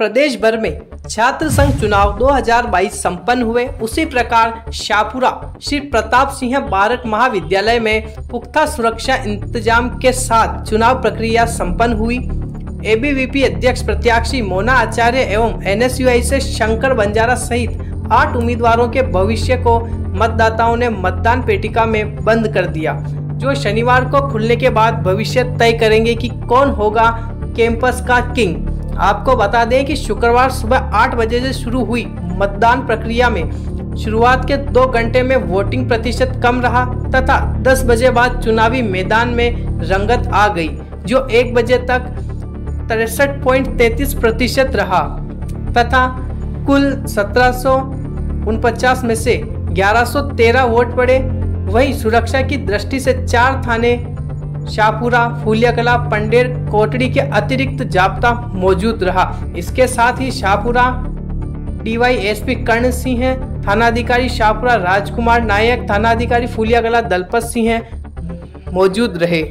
प्रदेश भर में छात्र संघ चुनाव 2022 संपन्न हुए। उसी प्रकार शाहपुरा श्री प्रताप सिंह भारत महाविद्यालय में पुख्ता सुरक्षा इंतज़ाम के साथ चुनाव प्रक्रिया संपन्न हुई। एबीवीपी अध्यक्ष प्रत्याशी मोना आचार्य एवं एनएसयूआई से शंकर बंजारा सहित आठ उम्मीदवारों के भविष्य को मतदाताओं ने मतदान पेटिका में बंद कर दिया। जो शनिवार को खुलने के बाद भविष्य तय करेंगे कि कौन होगा कैंपस का किंग। आपको बता दें कि शुक्रवार सुबह आठ बजे से शुरू हुई मतदान प्रक्रिया में शुरुआत के दो घंटे में वोटिंग प्रतिशत कम रहा तथा 10 बजे बाद चुनावी मैदान में रंगत आ गई, जो एक बजे तक तिरसठ प्रतिशत रहा तथा कुल सत्रह में से 1113 वोट पड़े। वहीं सुरक्षा की दृष्टि से चार थाने शाहपुरा फूलिया कला पंडेर, कोटड़ी के अतिरिक्त जाप्ता मौजूद रहा। इसके साथ ही शाहपुरा डीवाईएसपी कर्ण सिंह थानाधिकारी शाहपुरा राजकुमार नायक, थानाधिकारी फूलिया कला दलपत सिंह मौजूद रहे।